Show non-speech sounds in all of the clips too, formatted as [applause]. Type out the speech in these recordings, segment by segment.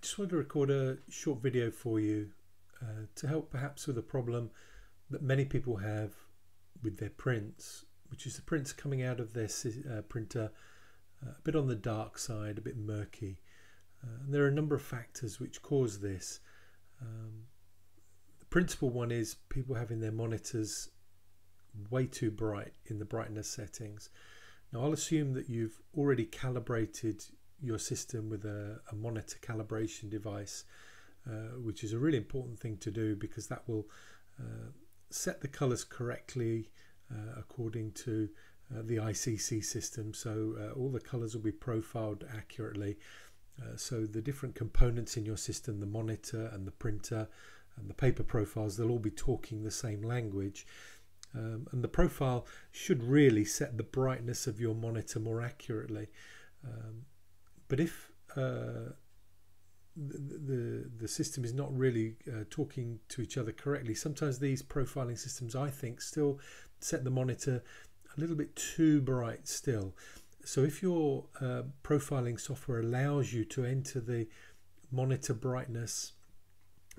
just wanted to record a short video for you uh, to help perhaps with a problem that many people have with their prints, which is the prints coming out of their uh, printer uh, a bit on the dark side, a bit murky. Uh, and there are a number of factors which cause this. Um, the principal one is people having their monitors way too bright in the brightness settings. Now I'll assume that you've already calibrated your system with a, a monitor calibration device, uh, which is a really important thing to do because that will uh, set the colors correctly uh, according to uh, the ICC system. So uh, all the colors will be profiled accurately. So the different components in your system, the monitor and the printer and the paper profiles, they'll all be talking the same language. Um, and the profile should really set the brightness of your monitor more accurately. Um, but if uh, the, the, the system is not really uh, talking to each other correctly, sometimes these profiling systems, I think, still set the monitor a little bit too bright still. So if your uh, profiling software allows you to enter the monitor brightness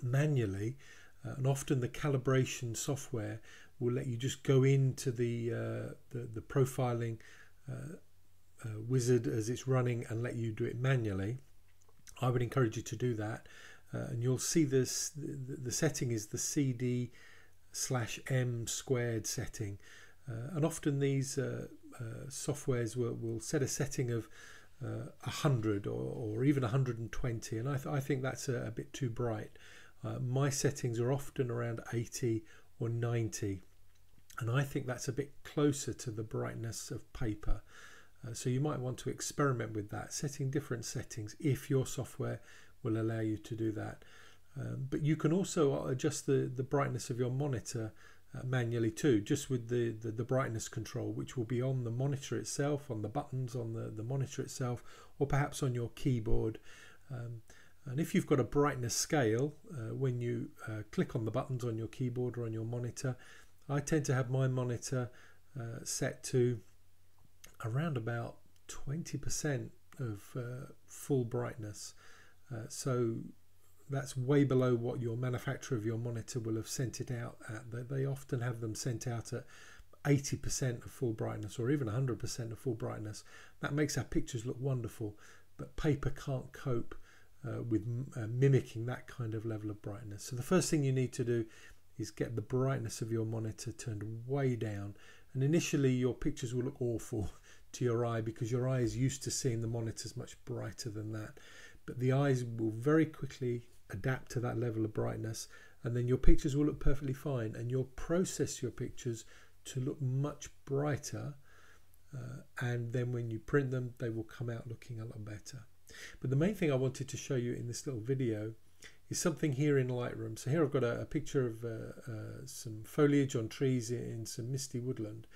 manually, uh, and often the calibration software will let you just go into the uh, the, the, profiling uh, uh, wizard as it's running and let you do it manually, I would encourage you to do that. Uh, and you'll see this, the, the, setting is the CD slash M squared setting. Uh, and often these uh, uh, softwares will, will set a setting of uh, 100 or, or even 120 and I, th I think that's a, a, bit too bright. my settings are often around 80 or 90 and I think that's a bit closer to the brightness of paper. Uh, so you might want to experiment with that, setting different settings if your software will allow you to do that. Um, but you can also adjust the, the brightness of your monitor uh, manually too, just with the, the, the, brightness control, which will be on the monitor itself, on the buttons on the, the monitor itself, or perhaps on your keyboard. Um, and if you've got a brightness scale, uh, when you uh, click on the buttons on your keyboard or on your monitor, I tend to have my monitor uh, set to around about 20% of uh, full brightness. Uh, so that's way below what your manufacturer of your monitor will have sent it out at. They often have them sent out at 80% of full brightness or even 100% of full brightness. That makes our pictures look wonderful, but paper can't cope uh, with uh, mimicking that kind of level of brightness. So the first thing you need to do is get the brightness of your monitor turned way down and initially your pictures will look awful [laughs] to your eye because your eye is used to seeing the monitors much brighter than that. But the eyes will very quickly adapt to that level of brightness and then your pictures will look perfectly fine and you'll process your pictures to look much brighter uh, and then when you print them they will come out looking a lot better. But the main thing I wanted to show you in this little video is something here in Lightroom. So here I've got a, a picture of uh, uh, some foliage on trees in some misty woodland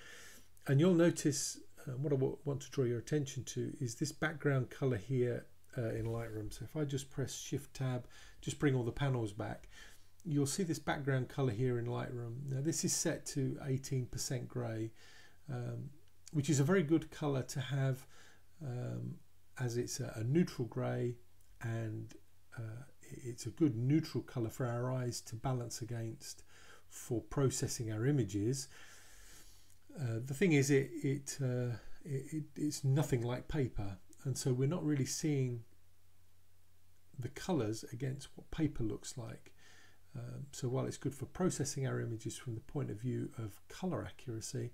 and you'll notice uh, what I want to draw your attention to is this background color here uh, in Lightroom. So if I just press Shift Tab, just bring all the panels back, you'll see this background color here in Lightroom. Now this is set to 18% gray, um, which is a very good color to have um, as it's a, a neutral gray and uh, it's a good neutral color for our eyes to balance against for processing our images. Uh, the thing is, it, it, uh, it, it's nothing like paper, and so we're not really seeing the colours against what paper looks like. Um, so while it's good for processing our images from the point of view of colour accuracy,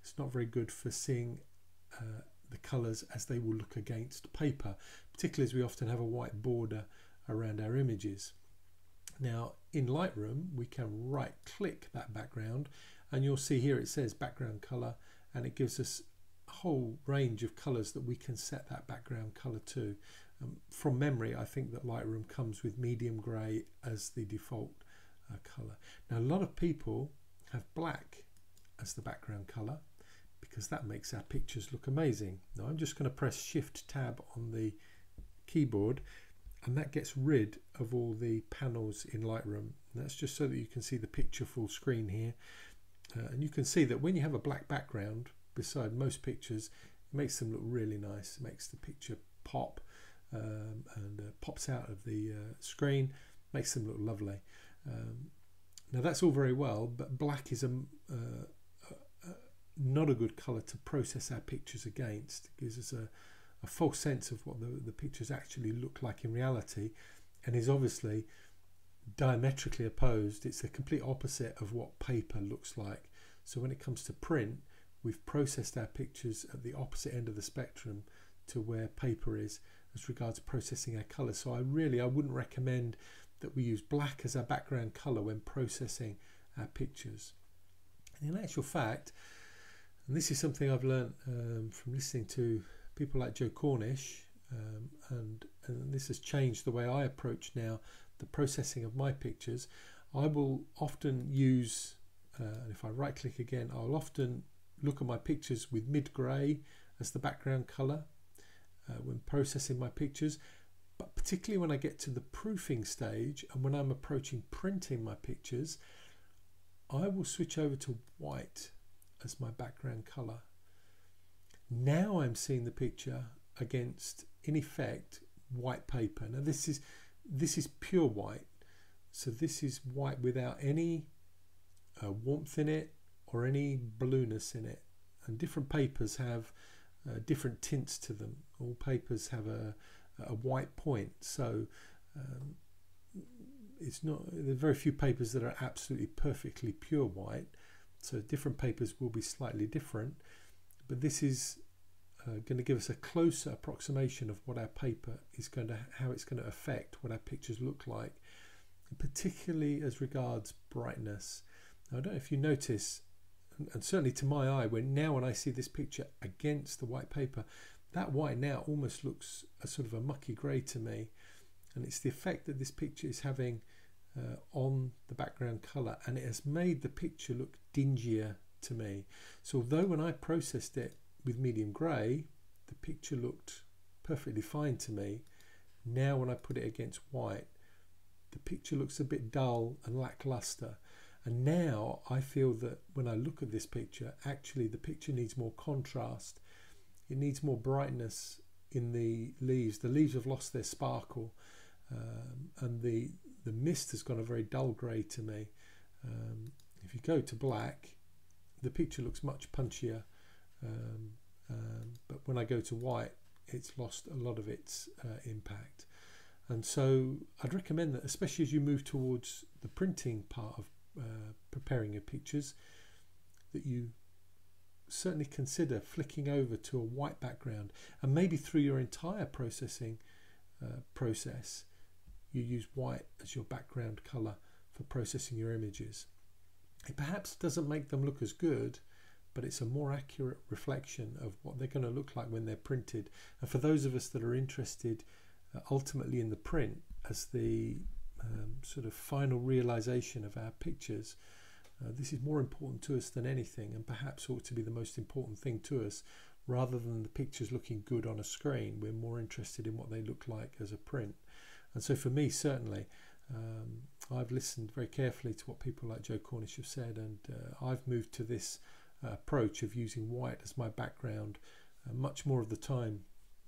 it's not very good for seeing uh, the colours as they will look against paper, particularly as we often have a white border around our images. Now in Lightroom we can right click that background and you'll see here it says background color and it gives us a whole range of colors that we can set that background color to. Um, from memory I think that Lightroom comes with medium grey as the default uh, color. Now a lot of people have black as the background color because that makes our pictures look amazing. Now I'm just going to press shift tab on the keyboard and that gets rid of all the panels in Lightroom. And that's just so that you can see the picture full screen here. Uh, and you can see that when you have a black background beside most pictures, it makes them look really nice. It makes the picture pop. um, and uh, pops out of the uh, screen, makes them look lovely. Um, now that's all very well, but black is a, uh, a not a good colour to process our pictures against. It gives us a, a false sense of what the, the pictures actually look like in reality, and is obviously diametrically opposed. It's the complete opposite of what paper looks like. So when it comes to print, we've processed our pictures at the opposite end of the spectrum to where paper is as regards processing our colour. So I really I wouldn't recommend that we use black as our background colour when processing our pictures. And in actual fact, and this is something I've learned um, from listening to people like Joe Cornish, um, and, and this has changed the way I approach now the processing of my pictures. I will often use, uh, and if I right click again, I'll often look at my pictures with mid grey as the background colour uh, when processing my pictures but particularly when I get to the proofing stage and when I'm approaching printing my pictures I will switch over to white as my background colour now I'm seeing the picture against in effect white paper now this is this is pure white so this is white without any uh, warmth in it or any blueness in it. And different papers have uh, different tints to them. All papers have a, a white point. So um, it's not, there are very few papers that are absolutely perfectly pure white. So different papers will be slightly different. But this is uh, going to give us a closer approximation of what our paper is going to, how it's going to affect what our pictures look like, particularly as regards brightness. Now, I don't know if you notice and certainly to my eye, when now when I see this picture against the white paper, that white now almost looks a sort of a mucky grey to me, and it's the effect that this picture is having uh, on the background colour, and it has made the picture look dingier to me. So although when I processed it with medium grey, the picture looked perfectly fine to me. Now when I put it against white, the picture looks a bit dull and lackluster. And now I feel that when I look at this picture, actually the picture needs more contrast. It needs more brightness in the leaves. The leaves have lost their sparkle, um, and the the mist has gone a very dull grey to me. Um, if you go to black, the picture looks much punchier. Um, um but when I go to white, it's lost a lot of its uh, impact. And so I'd recommend that, especially as you move towards the printing part of uh, preparing your pictures that you certainly consider flicking over to a white background and maybe through your entire processing uh, process you use white as your background color for processing your images it perhaps doesn't make them look as good but it's a more accurate reflection of what they're going to look like when they're printed and for those of us that are interested uh, ultimately in the print as the um, sort of final realization of our pictures. Uh, this is more important to us than anything, and perhaps ought to be the most important thing to us rather than the pictures looking good on a screen. We're more interested in what they look like as a print. And so, for me, certainly, um, I've listened very carefully to what people like Joe Cornish have said, and uh, I've moved to this approach of using white as my background uh, much more of the time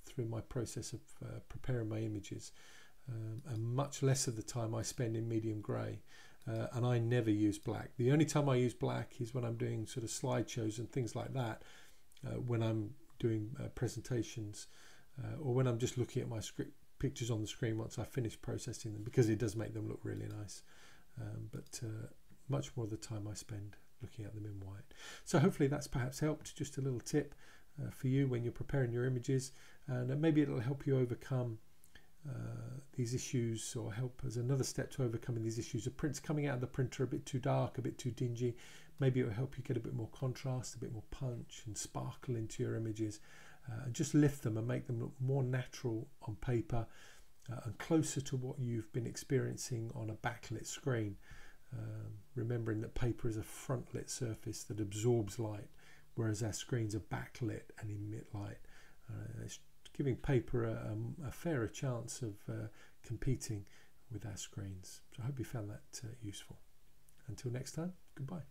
through my process of uh, preparing my images um, and much less of the time I spend in medium grey. Uh, and I never use black. The only time I use black is when I'm doing sort of slideshows and things like that, uh, when I'm doing uh, presentations, uh, or when I'm just looking at my script pictures on the screen once I finish processing them, because it does make them look really nice. Um, but much more of the time I spend looking at them in white. So hopefully that's perhaps helped. Just a little tip uh, for you when you're preparing your images, and maybe it'll help you overcome uh, these issues or help as another step to overcoming these issues of prints coming out of the printer a bit too dark, a bit too dingy. Maybe it will help you get a bit more contrast, a bit more punch and sparkle into your images uh, and just lift them and make them look more natural on paper uh, and closer to what you've been experiencing on a backlit screen. Um, remembering that paper is a front lit surface that absorbs light, whereas our screens are backlit and emit light. Uh, it's giving paper a, a, a fairer chance of uh, competing with our screens. So I hope you found that uh, useful. Until next time, goodbye.